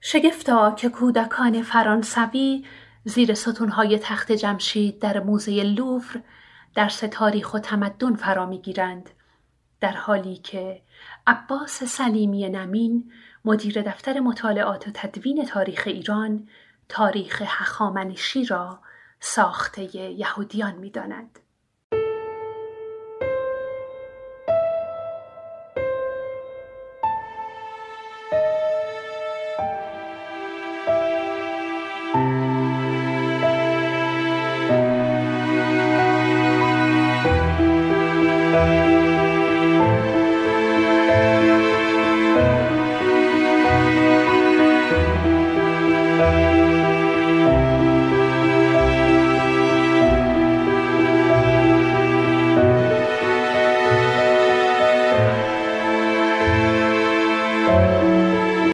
شگفتا که کودکان فرانسوی زیر ستونهای تخت جمشید در موزه لوور درس تاریخ و تمدن فرا می‌گیرند در حالی که عباس سلیمی نمین مدیر دفتر مطالعات و تدوین تاریخ ایران تاریخ هخامنشی را ساخته یهودیان می‌داند.